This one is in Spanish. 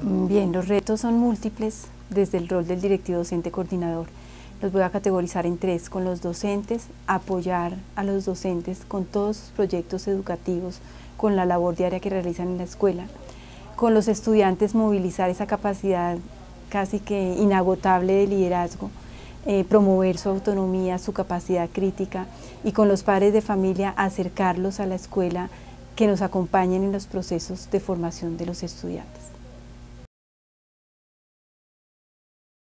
Bien, los retos son múltiples desde el rol del directivo docente coordinador. Los voy a categorizar en tres, con los docentes, apoyar a los docentes con todos sus proyectos educativos, con la labor diaria que realizan en la escuela, con los estudiantes movilizar esa capacidad casi que inagotable de liderazgo, eh, promover su autonomía, su capacidad crítica y con los padres de familia acercarlos a la escuela que nos acompañen en los procesos de formación de los estudiantes.